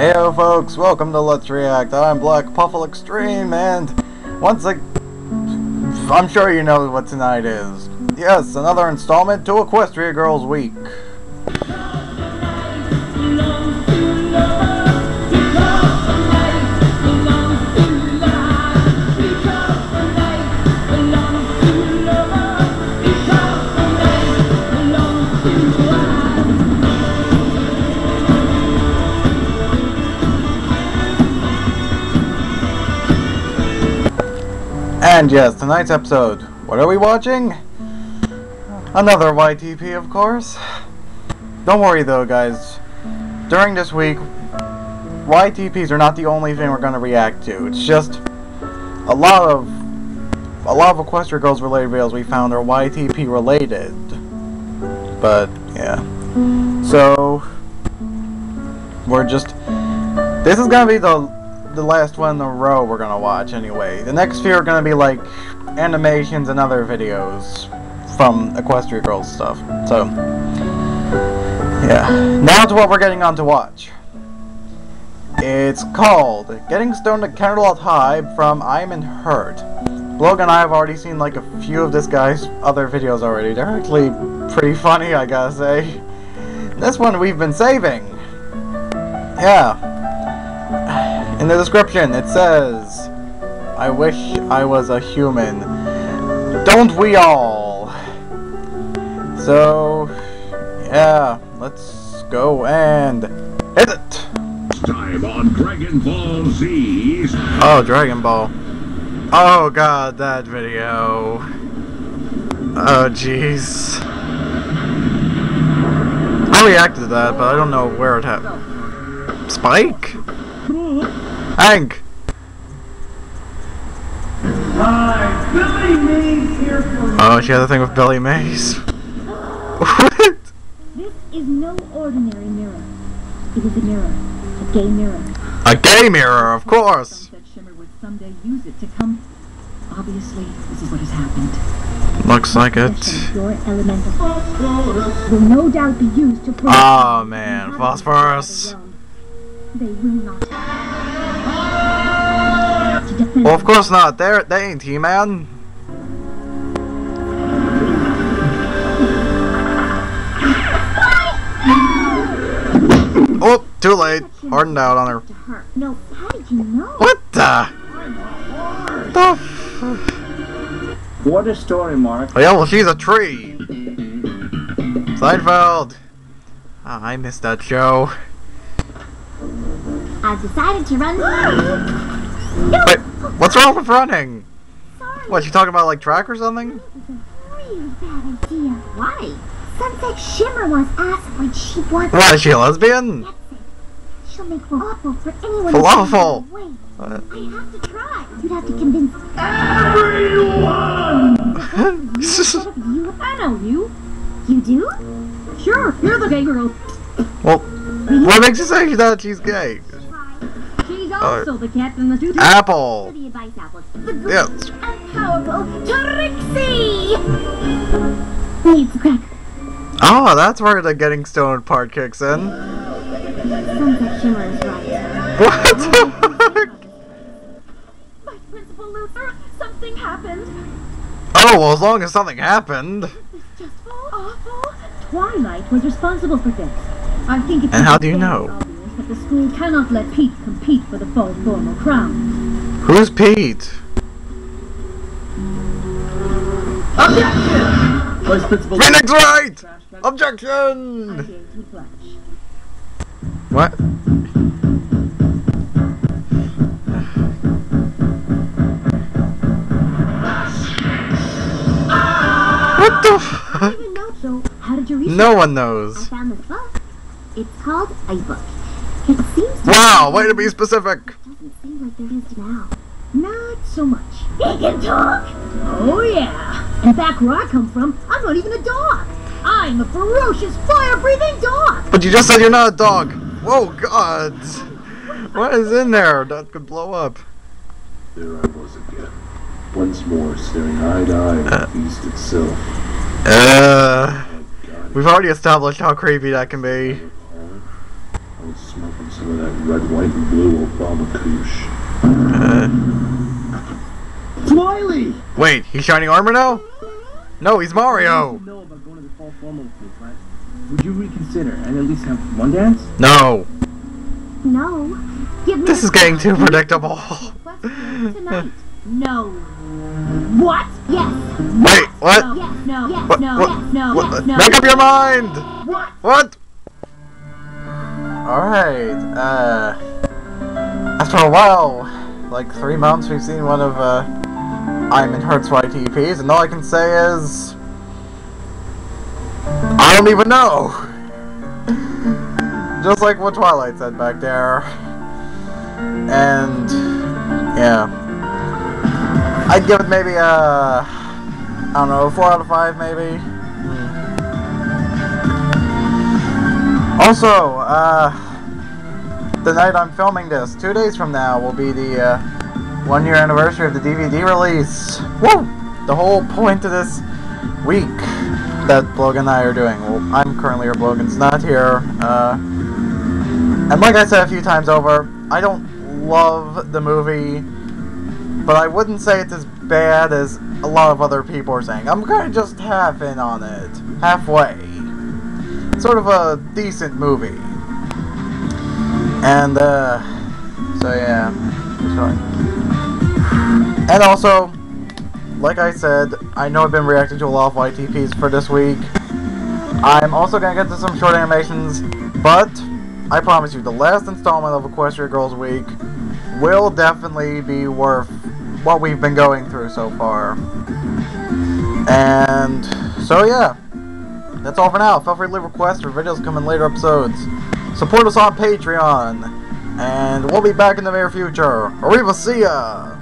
Heyo folks, welcome to Let's React. I'm Black Puffle Extreme and once I I'm sure you know what tonight is. Yes, another installment to Equestria Girls Week. And yes, tonight's episode, what are we watching? Another YTP, of course. Don't worry though, guys. During this week, YTPs are not the only thing we're going to react to. It's just a lot of a lot of Equestria Girls related videos we found are YTP related. But yeah. So we're just this is gonna be the the last one in a row we're gonna watch anyway. The next few are gonna be like animations and other videos from Equestria Girls stuff. So, yeah. Now to what we're getting on to watch. It's called Getting Stoned at Canterlot High from I'm in Hurt. Logan and I have already seen like a few of this guy's other videos already. They're actually pretty funny, I gotta say. This one we've been saving. Yeah. In the description, it says, I wish I was a human. Don't we all? So, yeah, let's go and hit it! Time on Dragon Ball Z. Oh, Dragon Ball. Oh god, that video. Oh jeez. I reacted to that, but I don't know where it happened. Spike? Hank! Hi, Billy Mays here for Oh, she has a thing with Billy Mays. what? This is no ordinary mirror. It is a mirror, a gay mirror. A gay mirror, of course! Sunset Shimmer would someday use it to come. Obviously, this is what has happened. Looks like it. Your elemental will no doubt be used to. Oh man, phosphorus. of the realm. They will not. To defend Well, of course not. They're, they ain't He-Man. Oh, too late. Hardened out on her. to. No, how did you know? What the? The What a story, Mark. Oh, yeah, well, she's a tree. Seinfeld. Ah, I missed that show. I've decided to run. Wait, what's wrong with running? Sorry. What, you talking about like track or something? It a really bad idea. Why? Sunset Shimmer wants asked when she wants. What, is she a lesbian? That's it. She'll make falafel for anyone. Falafel. who stands in the What? way. I have to try. You'd have to convince Everyone! you. I know you. You do? Sure. You're the gay girl. well, what makes you say that she's gay? She's also the captain of the two. Apple. The advice apples. The good Yes. and powerful Trixie. Needs. Oh, that's where the getting stoned part kicks in. Sunset Shimmer is right. What oh, the heck? My principal Luther, something happened. Oh, well, as long as something happened. Just awful. Twilight was responsible for this. I think it's And how do you know? Obvious that the school cannot let Pete compete for the fall formal crown. Who's Pete? Objection! Vice Principal. Phoenix Wright! Trash can- I Objection! gave you blush. What? What the fuck? So, how did you reach No it? one I knows. found this book. It's called a book. It seems to Wow, way to be specific. doesn't like now. Not so much. He can talk. Oh yeah. And back where I come from, I'm not even a dog. I'm a ferocious, fire-breathing dog. But you just said you're not a dog. Whoa, God. What is in there that could blow up? There I was again, once more staring eye to eye with the beast itself. Uh, My God, we've already established how creepy that can be. I was smoking some of that red, white, and blue Obama kush. Smiley! Wait, he's shining armor now? No, he's Mario! Know about going to the fall formal with me, but would you reconsider and at least have one dance? No. No. Give me This is getting too predictable. Tonight. No. What? Yes. Wait, what? No. Yes. No. Yes. No. what? Yes. No. what- Yes. No. Make up your mind! What? What? Alright, uh. After a while, like three months, we've seen one of, uh. I'm in Hertz YTPs, and all I can say is. I don't even know! Just like what Twilight said back there. And. Yeah. I'd give it maybe a. I don't know, 4 out of 5 maybe? Also, uh, the night I'm filming this, two days from now, will be the uh, one year anniversary of the DVD release. Woo! The whole point of this week that Logan and I are doing. Well, I'm currently here, Logan's not here. Uh, and like I said a few times over, I don't love the movie, but I wouldn't say it's as bad as a lot of other people are saying. I'm kind of just half in on it. Halfway sort of a decent movie. And, uh, so yeah. And also, like I said, I know I've been reacting to a lot of YTPs for this week. I'm also gonna get to some short animations, but I promise you, the last installment of Equestria Girls Week will definitely be worth what we've been going through so far. And, so yeah. That's all for now. Feel free to leave requests for videos coming later episodes. Support us on Patreon. And we'll be back in the near future. Arriva, see ya!